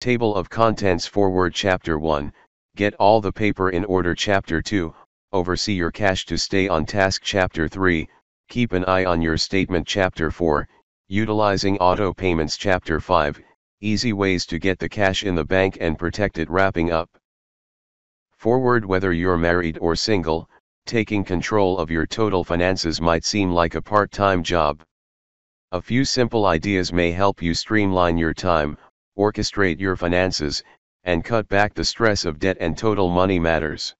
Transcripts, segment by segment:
Table of Contents Forward Chapter 1 Get all the paper in order. Chapter 2 Oversee your cash to stay on task. Chapter 3 Keep an eye on your statement. Chapter 4 Utilizing auto payments. Chapter 5 Easy ways to get the cash in the bank and protect it. Wrapping up. Forward Whether you're married or single, taking control of your total finances might seem like a part time job. A few simple ideas may help you streamline your time, orchestrate your finances, and cut back the stress of debt and total money matters.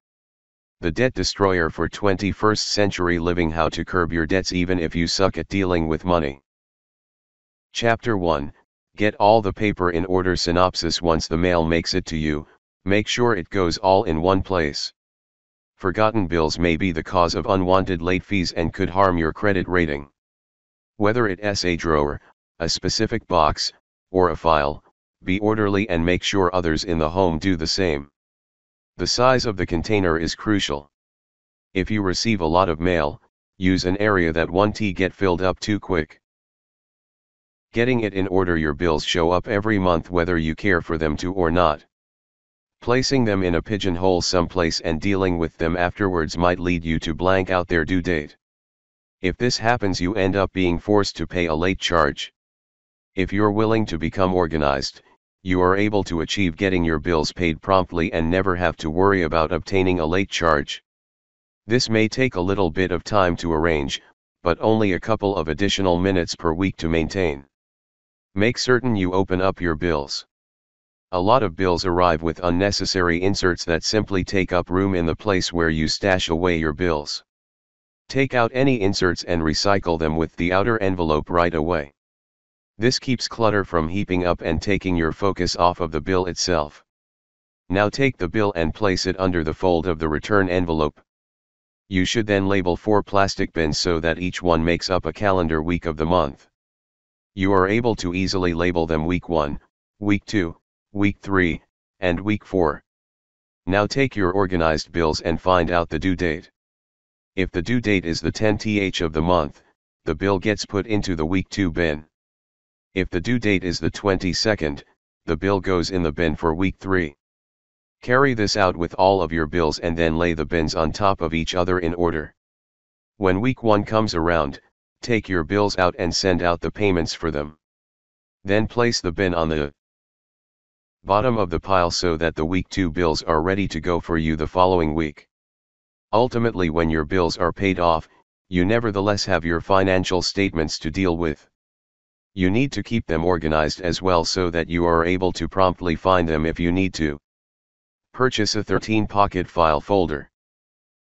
The Debt Destroyer for 21st Century Living How to Curb Your Debts Even If You Suck at Dealing with Money. Chapter 1 Get all the paper in order synopsis Once the mail makes it to you, make sure it goes all in one place. Forgotten bills may be the cause of unwanted late fees and could harm your credit rating. Whether it's a drawer, a specific box, or a file, be orderly and make sure others in the home do the same. The size of the container is crucial. If you receive a lot of mail, use an area that won't get filled up too quick. Getting it in order your bills show up every month whether you care for them to or not. Placing them in a pigeonhole someplace and dealing with them afterwards might lead you to blank out their due date. If this happens you end up being forced to pay a late charge. If you're willing to become organized, you are able to achieve getting your bills paid promptly and never have to worry about obtaining a late charge. This may take a little bit of time to arrange, but only a couple of additional minutes per week to maintain. Make certain you open up your bills. A lot of bills arrive with unnecessary inserts that simply take up room in the place where you stash away your bills. Take out any inserts and recycle them with the outer envelope right away. This keeps clutter from heaping up and taking your focus off of the bill itself. Now take the bill and place it under the fold of the return envelope. You should then label four plastic bins so that each one makes up a calendar week of the month. You are able to easily label them week 1, week 2, week 3, and week 4. Now take your organized bills and find out the due date. If the due date is the 10th of the month, the bill gets put into the week 2 bin. If the due date is the 22nd, the bill goes in the bin for week 3. Carry this out with all of your bills and then lay the bins on top of each other in order. When week 1 comes around, take your bills out and send out the payments for them. Then place the bin on the bottom of the pile so that the week 2 bills are ready to go for you the following week. Ultimately when your bills are paid off, you nevertheless have your financial statements to deal with. You need to keep them organized as well so that you are able to promptly find them if you need to. Purchase a 13 pocket file folder.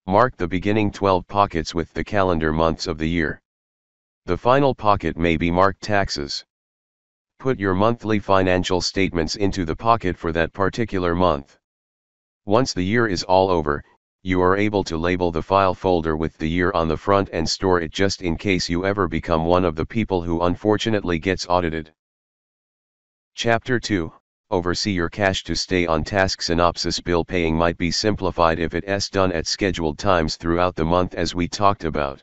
Mark the beginning 12 pockets with the calendar months of the year. The final pocket may be marked taxes. Put your monthly financial statements into the pocket for that particular month. Once the year is all over, you are able to label the file folder with the year on the front and store it just in case you ever become one of the people who unfortunately gets audited. Chapter 2 Oversee your cash to stay on task synopsis bill paying might be simplified if it's done at scheduled times throughout the month as we talked about.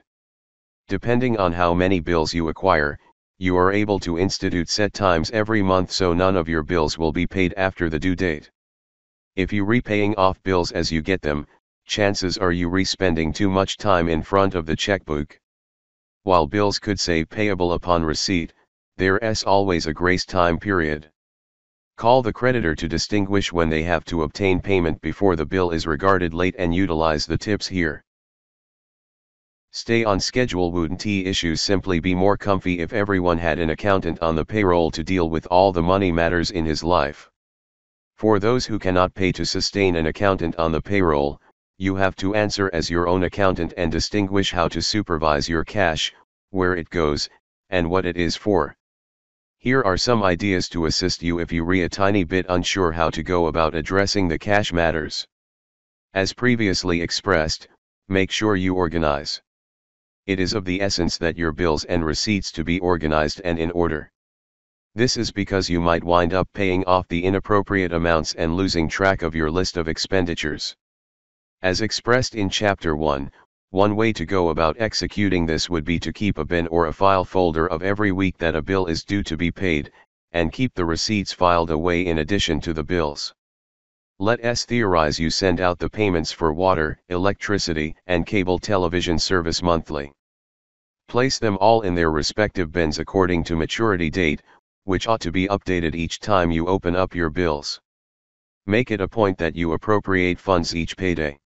Depending on how many bills you acquire, you are able to institute set times every month so none of your bills will be paid after the due date. If you repaying off bills as you get them, chances are you re-spending too much time in front of the checkbook. While bills could say payable upon receipt, there's always a grace time period. Call the creditor to distinguish when they have to obtain payment before the bill is regarded late and utilize the tips here. Stay on schedule wouldn't issues simply be more comfy if everyone had an accountant on the payroll to deal with all the money matters in his life. For those who cannot pay to sustain an accountant on the payroll, you have to answer as your own accountant and distinguish how to supervise your cash, where it goes, and what it is for. Here are some ideas to assist you if you re a tiny bit unsure how to go about addressing the cash matters. As previously expressed, make sure you organize. It is of the essence that your bills and receipts to be organized and in order. This is because you might wind up paying off the inappropriate amounts and losing track of your list of expenditures. As expressed in Chapter 1, one way to go about executing this would be to keep a bin or a file folder of every week that a bill is due to be paid, and keep the receipts filed away in addition to the bills. Let us theorize you send out the payments for water, electricity, and cable television service monthly. Place them all in their respective bins according to maturity date, which ought to be updated each time you open up your bills. Make it a point that you appropriate funds each payday.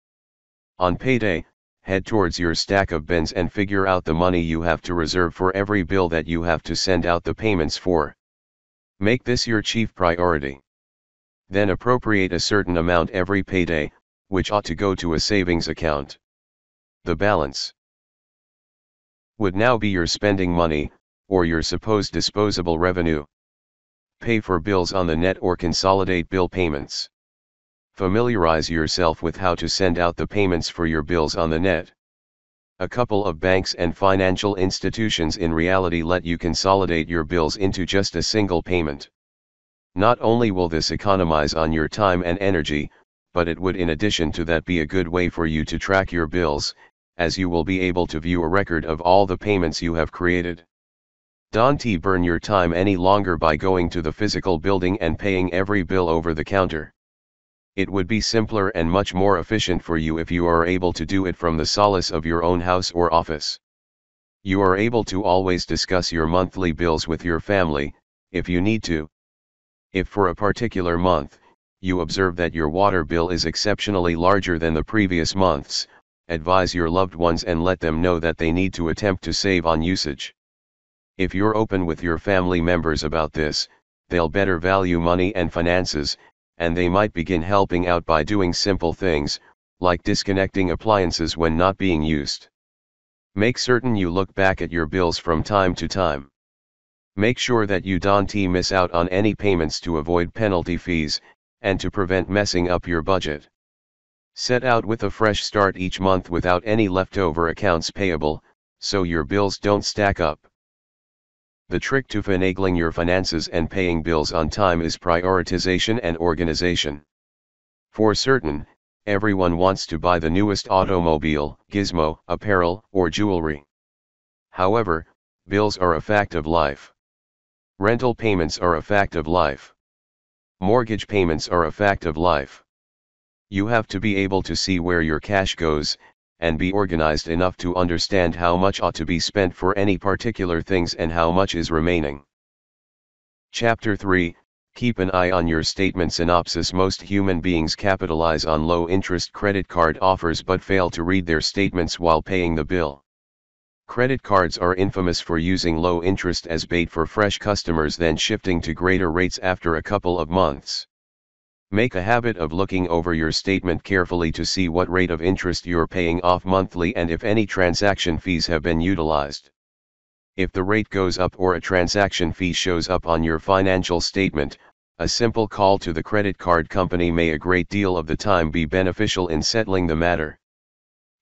On payday, head towards your stack of bins and figure out the money you have to reserve for every bill that you have to send out the payments for. Make this your chief priority. Then appropriate a certain amount every payday, which ought to go to a savings account. The balance would now be your spending money, or your supposed disposable revenue. Pay for bills on the net or consolidate bill payments. Familiarize yourself with how to send out the payments for your bills on the net. A couple of banks and financial institutions in reality let you consolidate your bills into just a single payment. Not only will this economize on your time and energy, but it would in addition to that be a good way for you to track your bills, as you will be able to view a record of all the payments you have created. Don't burn your time any longer by going to the physical building and paying every bill over the counter. It would be simpler and much more efficient for you if you are able to do it from the solace of your own house or office. You are able to always discuss your monthly bills with your family, if you need to. If for a particular month, you observe that your water bill is exceptionally larger than the previous months, advise your loved ones and let them know that they need to attempt to save on usage. If you're open with your family members about this, they'll better value money and finances, and they might begin helping out by doing simple things, like disconnecting appliances when not being used. Make certain you look back at your bills from time to time. Make sure that you don't miss out on any payments to avoid penalty fees, and to prevent messing up your budget. Set out with a fresh start each month without any leftover accounts payable, so your bills don't stack up. The trick to finagling your finances and paying bills on time is prioritization and organization. For certain, everyone wants to buy the newest automobile, gizmo, apparel, or jewelry. However, bills are a fact of life. Rental payments are a fact of life. Mortgage payments are a fact of life. You have to be able to see where your cash goes, and be organized enough to understand how much ought to be spent for any particular things and how much is remaining. Chapter 3 Keep an eye on your statement synopsis. Most human beings capitalize on low interest credit card offers but fail to read their statements while paying the bill. Credit cards are infamous for using low interest as bait for fresh customers then shifting to greater rates after a couple of months. Make a habit of looking over your statement carefully to see what rate of interest you're paying off monthly and if any transaction fees have been utilized. If the rate goes up or a transaction fee shows up on your financial statement, a simple call to the credit card company may a great deal of the time be beneficial in settling the matter.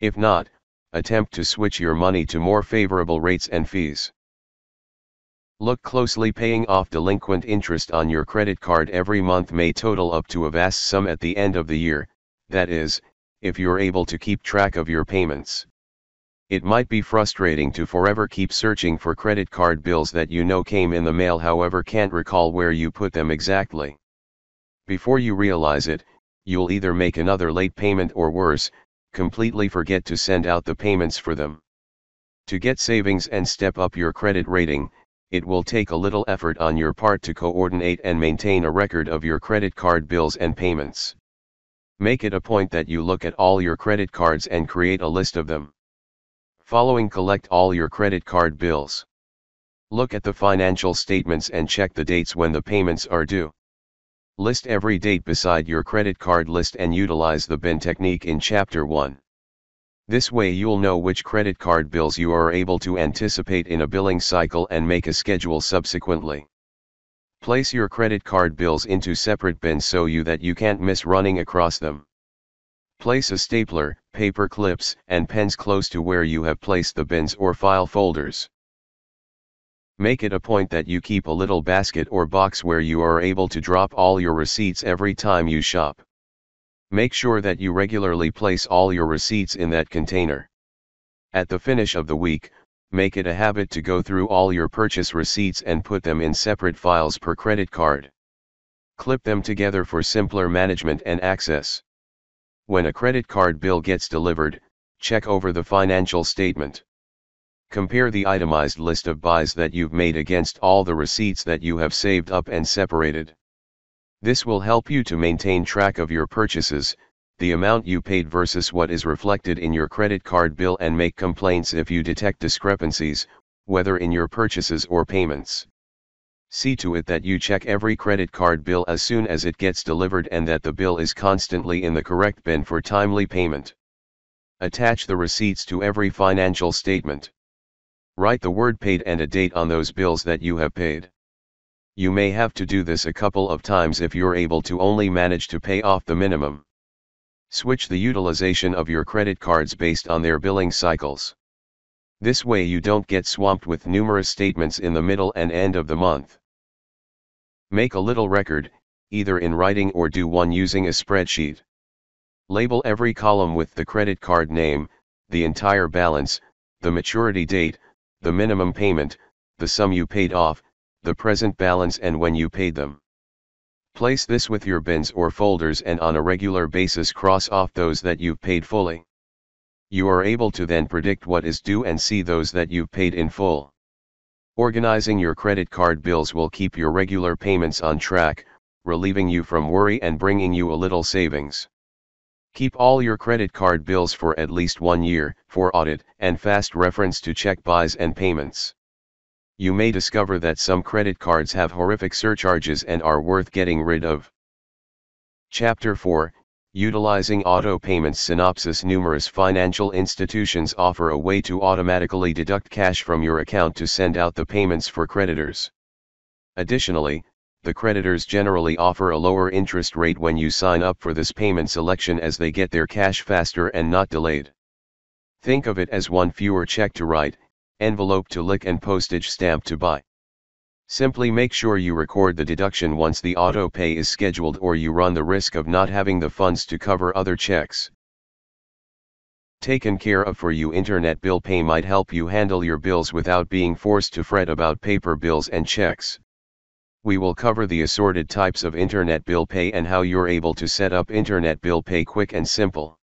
If not, attempt to switch your money to more favorable rates and fees. Look closely paying off delinquent interest on your credit card every month may total up to a vast sum at the end of the year, that is, if you're able to keep track of your payments. It might be frustrating to forever keep searching for credit card bills that you know came in the mail however can't recall where you put them exactly. Before you realize it, you'll either make another late payment or worse, completely forget to send out the payments for them. To get savings and step up your credit rating, it will take a little effort on your part to coordinate and maintain a record of your credit card bills and payments. Make it a point that you look at all your credit cards and create a list of them. Following collect all your credit card bills. Look at the financial statements and check the dates when the payments are due. List every date beside your credit card list and utilize the bin technique in Chapter 1. This way you'll know which credit card bills you are able to anticipate in a billing cycle and make a schedule subsequently. Place your credit card bills into separate bins so you that you can't miss running across them. Place a stapler, paper clips, and pens close to where you have placed the bins or file folders. Make it a point that you keep a little basket or box where you are able to drop all your receipts every time you shop. Make sure that you regularly place all your receipts in that container. At the finish of the week, make it a habit to go through all your purchase receipts and put them in separate files per credit card. Clip them together for simpler management and access. When a credit card bill gets delivered, check over the financial statement. Compare the itemized list of buys that you've made against all the receipts that you have saved up and separated. This will help you to maintain track of your purchases, the amount you paid versus what is reflected in your credit card bill and make complaints if you detect discrepancies, whether in your purchases or payments. See to it that you check every credit card bill as soon as it gets delivered and that the bill is constantly in the correct bin for timely payment. Attach the receipts to every financial statement. Write the word paid and a date on those bills that you have paid. You may have to do this a couple of times if you're able to only manage to pay off the minimum. Switch the utilization of your credit cards based on their billing cycles. This way you don't get swamped with numerous statements in the middle and end of the month. Make a little record, either in writing or do one using a spreadsheet. Label every column with the credit card name, the entire balance, the maturity date, the minimum payment, the sum you paid off, the present balance and when you paid them. Place this with your bins or folders and on a regular basis cross off those that you've paid fully. You are able to then predict what is due and see those that you've paid in full. Organizing your credit card bills will keep your regular payments on track, relieving you from worry and bringing you a little savings. Keep all your credit card bills for at least one year, for audit and fast reference to check buys and payments. You may discover that some credit cards have horrific surcharges and are worth getting rid of. Chapter 4 Utilizing Auto Payments Synopsis Numerous financial institutions offer a way to automatically deduct cash from your account to send out the payments for creditors. Additionally, the creditors generally offer a lower interest rate when you sign up for this payment selection as they get their cash faster and not delayed. Think of it as one fewer check to write, envelope to lick and postage stamp to buy. Simply make sure you record the deduction once the auto pay is scheduled or you run the risk of not having the funds to cover other checks. Taken care of for you Internet Bill Pay might help you handle your bills without being forced to fret about paper bills and checks. We will cover the assorted types of Internet Bill Pay and how you're able to set up Internet Bill Pay quick and simple.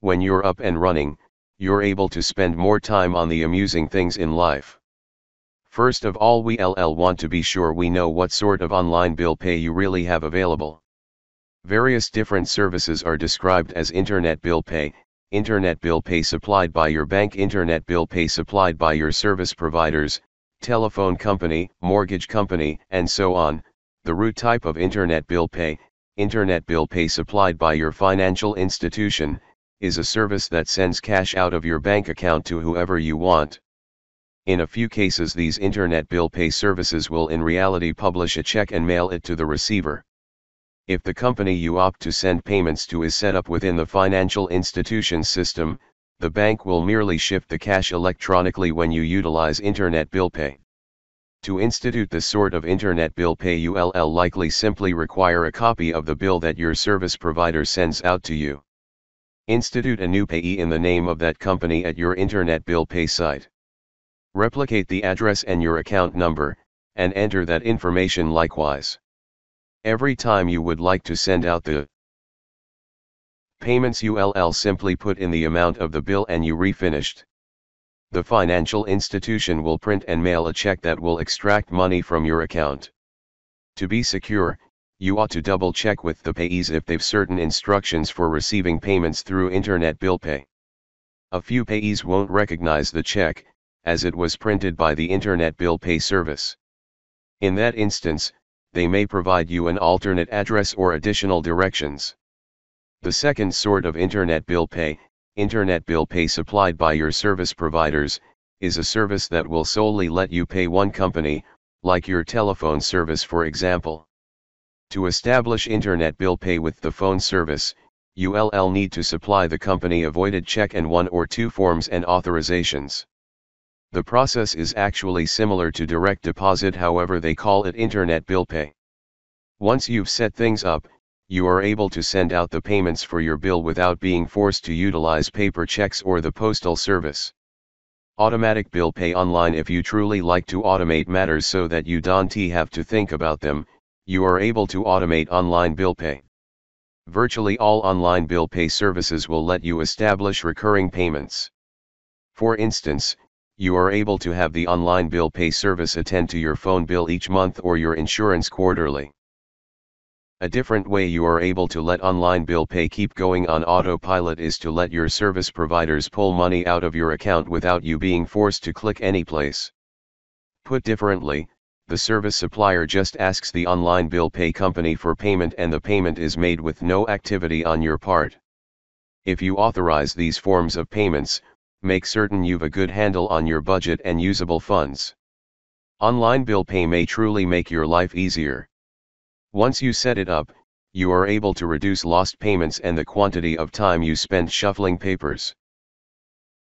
When you're up and running, you're able to spend more time on the amusing things in life. First of all we LL want to be sure we know what sort of online bill pay you really have available. Various different services are described as Internet Bill Pay, Internet Bill Pay supplied by your bank Internet Bill Pay supplied by your service providers, telephone company, mortgage company, and so on, the root type of Internet bill pay, Internet bill pay supplied by your financial institution, is a service that sends cash out of your bank account to whoever you want. In a few cases these Internet bill pay services will in reality publish a check and mail it to the receiver. If the company you opt to send payments to is set up within the financial institution system, the bank will merely shift the cash electronically when you utilize Internet Bill Pay. To institute this sort of Internet Bill Pay ULL likely simply require a copy of the bill that your service provider sends out to you. Institute a new payee in the name of that company at your Internet Bill Pay site. Replicate the address and your account number, and enter that information likewise. Every time you would like to send out the Payments ULL simply put in the amount of the bill and you refinished. The financial institution will print and mail a check that will extract money from your account. To be secure, you ought to double check with the payees if they've certain instructions for receiving payments through Internet Bill Pay. A few payees won't recognize the check, as it was printed by the Internet Bill Pay service. In that instance, they may provide you an alternate address or additional directions. The second sort of Internet bill pay, Internet bill pay supplied by your service providers, is a service that will solely let you pay one company, like your telephone service for example. To establish Internet bill pay with the phone service, ULL need to supply the company a voided check and one or two forms and authorizations. The process is actually similar to direct deposit however they call it Internet bill pay. Once you've set things up, you are able to send out the payments for your bill without being forced to utilize paper checks or the postal service. Automatic bill pay online If you truly like to automate matters so that you don't have to think about them, you are able to automate online bill pay. Virtually all online bill pay services will let you establish recurring payments. For instance, you are able to have the online bill pay service attend to your phone bill each month or your insurance quarterly. A different way you are able to let online bill pay keep going on autopilot is to let your service providers pull money out of your account without you being forced to click any place. Put differently, the service supplier just asks the online bill pay company for payment and the payment is made with no activity on your part. If you authorize these forms of payments, make certain you've a good handle on your budget and usable funds. Online bill pay may truly make your life easier. Once you set it up, you are able to reduce lost payments and the quantity of time you spend shuffling papers.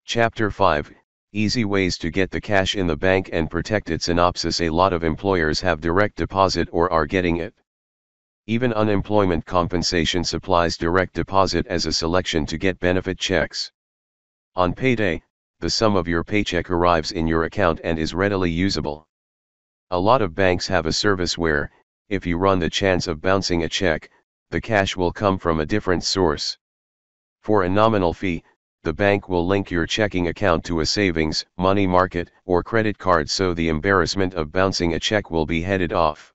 Chapter 5 Easy Ways to Get the Cash in the Bank and Protect It Synopsis A lot of employers have direct deposit or are getting it. Even unemployment compensation supplies direct deposit as a selection to get benefit checks. On payday, the sum of your paycheck arrives in your account and is readily usable. A lot of banks have a service where, if you run the chance of bouncing a check, the cash will come from a different source. For a nominal fee, the bank will link your checking account to a savings, money market, or credit card so the embarrassment of bouncing a check will be headed off.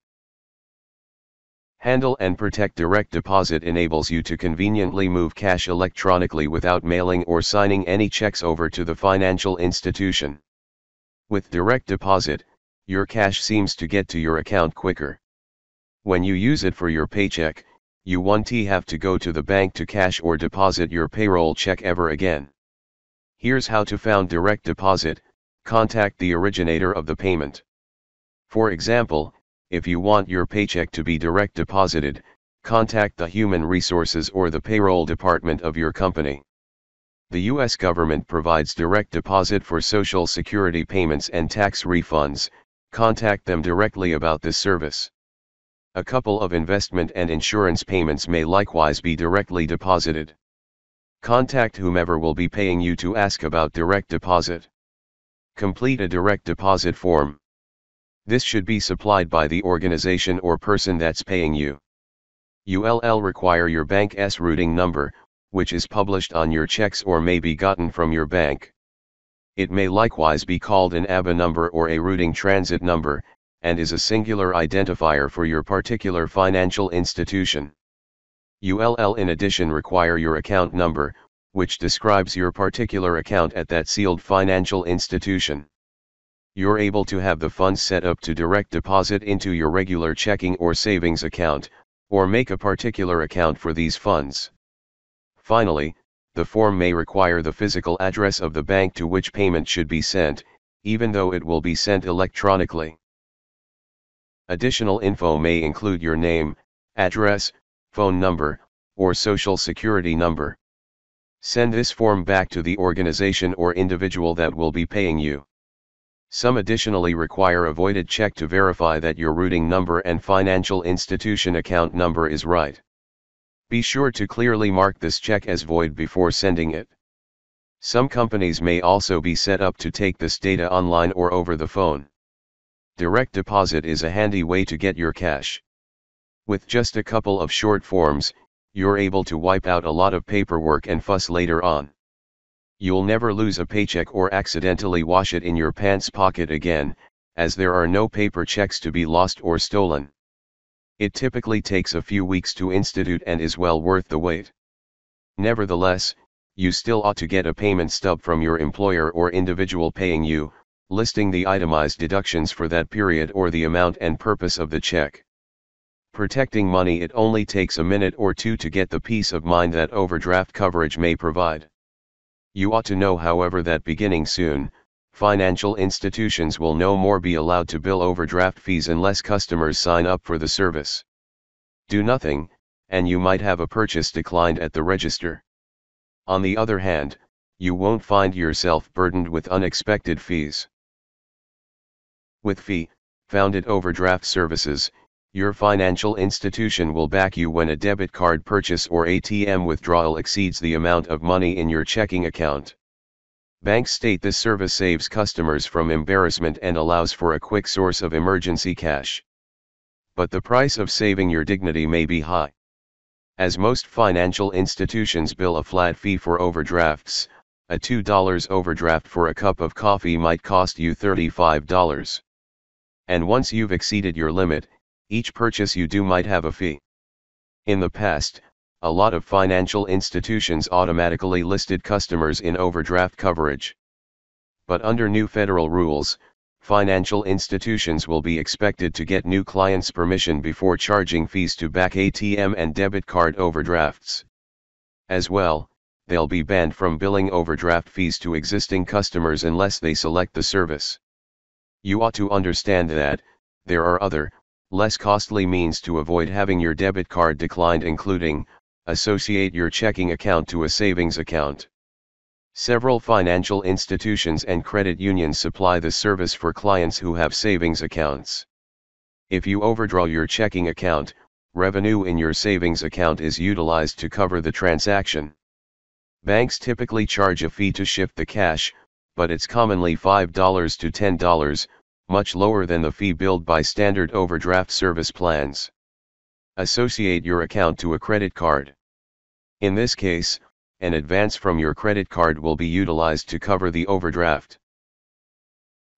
Handle and Protect Direct Deposit enables you to conveniently move cash electronically without mailing or signing any checks over to the financial institution. With direct deposit, your cash seems to get to your account quicker. When you use it for your paycheck, you won't have to go to the bank to cash or deposit your payroll check ever again. Here's how to found direct deposit, contact the originator of the payment. For example, if you want your paycheck to be direct deposited, contact the human resources or the payroll department of your company. The U.S. government provides direct deposit for Social Security payments and tax refunds, contact them directly about this service. A couple of investment and insurance payments may likewise be directly deposited. Contact whomever will be paying you to ask about direct deposit. Complete a direct deposit form. This should be supplied by the organization or person that's paying you. ULL require your bank's routing number, which is published on your checks or may be gotten from your bank. It may likewise be called an ABA number or a routing transit number, and is a singular identifier for your particular financial institution. ULL in addition require your account number, which describes your particular account at that sealed financial institution. You're able to have the funds set up to direct deposit into your regular checking or savings account, or make a particular account for these funds. Finally, the form may require the physical address of the bank to which payment should be sent, even though it will be sent electronically. Additional info may include your name, address, phone number, or social security number. Send this form back to the organization or individual that will be paying you. Some additionally require a voided check to verify that your routing number and financial institution account number is right. Be sure to clearly mark this check as void before sending it. Some companies may also be set up to take this data online or over the phone. Direct deposit is a handy way to get your cash. With just a couple of short forms, you're able to wipe out a lot of paperwork and fuss later on. You'll never lose a paycheck or accidentally wash it in your pants pocket again, as there are no paper checks to be lost or stolen. It typically takes a few weeks to institute and is well worth the wait. Nevertheless, you still ought to get a payment stub from your employer or individual paying you, listing the itemized deductions for that period or the amount and purpose of the check. Protecting money It only takes a minute or two to get the peace of mind that overdraft coverage may provide. You ought to know however that beginning soon, financial institutions will no more be allowed to bill overdraft fees unless customers sign up for the service. Do nothing, and you might have a purchase declined at the register. On the other hand, you won't find yourself burdened with unexpected fees. With fee, founded overdraft services, your financial institution will back you when a debit card purchase or ATM withdrawal exceeds the amount of money in your checking account. Banks state this service saves customers from embarrassment and allows for a quick source of emergency cash. But the price of saving your dignity may be high. As most financial institutions bill a flat fee for overdrafts, a $2 overdraft for a cup of coffee might cost you $35. And once you've exceeded your limit, each purchase you do might have a fee. In the past, a lot of financial institutions automatically listed customers in overdraft coverage. But under new federal rules, financial institutions will be expected to get new clients' permission before charging fees to back ATM and debit card overdrafts. As well, they'll be banned from billing overdraft fees to existing customers unless they select the service. You ought to understand that, there are other, less costly means to avoid having your debit card declined including, associate your checking account to a savings account. Several financial institutions and credit unions supply the service for clients who have savings accounts. If you overdraw your checking account, revenue in your savings account is utilized to cover the transaction. Banks typically charge a fee to shift the cash, but it's commonly $5 to $10, much lower than the fee billed by standard overdraft service plans. Associate your account to a credit card. In this case, an advance from your credit card will be utilized to cover the overdraft.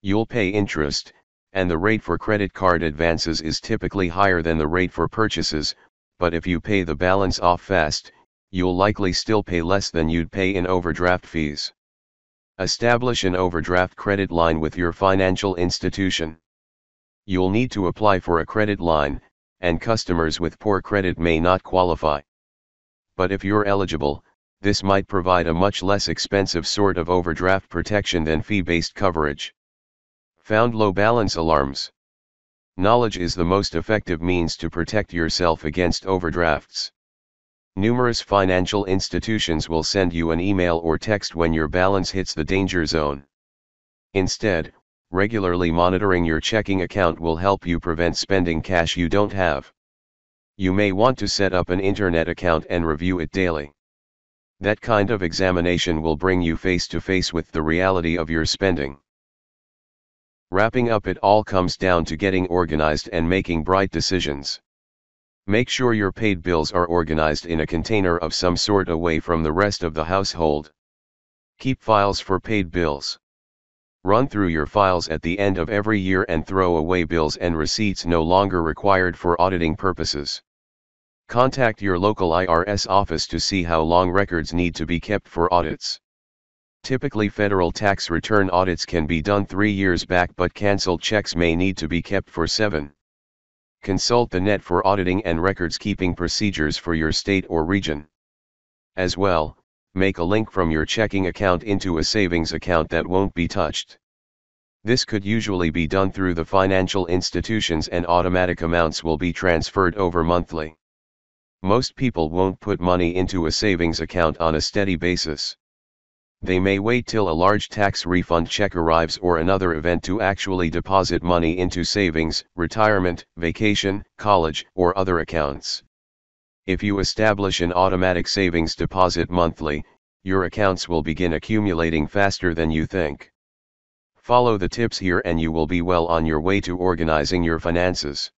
You'll pay interest, and the rate for credit card advances is typically higher than the rate for purchases, but if you pay the balance off fast, you'll likely still pay less than you'd pay in overdraft fees. Establish an overdraft credit line with your financial institution. You'll need to apply for a credit line, and customers with poor credit may not qualify but if you're eligible, this might provide a much less expensive sort of overdraft protection than fee-based coverage. Found low balance alarms. Knowledge is the most effective means to protect yourself against overdrafts. Numerous financial institutions will send you an email or text when your balance hits the danger zone. Instead, regularly monitoring your checking account will help you prevent spending cash you don't have. You may want to set up an internet account and review it daily. That kind of examination will bring you face to face with the reality of your spending. Wrapping up it all comes down to getting organized and making bright decisions. Make sure your paid bills are organized in a container of some sort away from the rest of the household. Keep files for paid bills. Run through your files at the end of every year and throw away bills and receipts no longer required for auditing purposes. Contact your local IRS office to see how long records need to be kept for audits. Typically federal tax return audits can be done three years back but cancelled checks may need to be kept for seven. Consult the net for auditing and records keeping procedures for your state or region. As well, make a link from your checking account into a savings account that won't be touched. This could usually be done through the financial institutions and automatic amounts will be transferred over monthly. Most people won't put money into a savings account on a steady basis. They may wait till a large tax refund check arrives or another event to actually deposit money into savings, retirement, vacation, college, or other accounts. If you establish an automatic savings deposit monthly, your accounts will begin accumulating faster than you think. Follow the tips here and you will be well on your way to organizing your finances.